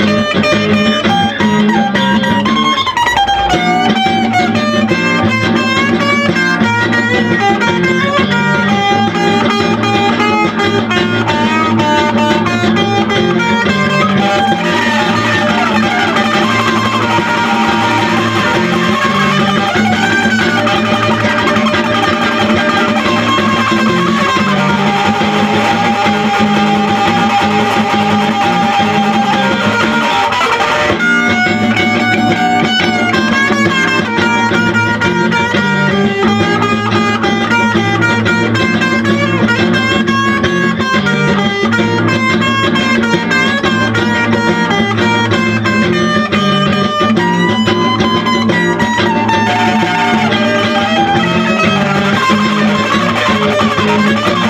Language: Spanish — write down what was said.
Thank Thank you.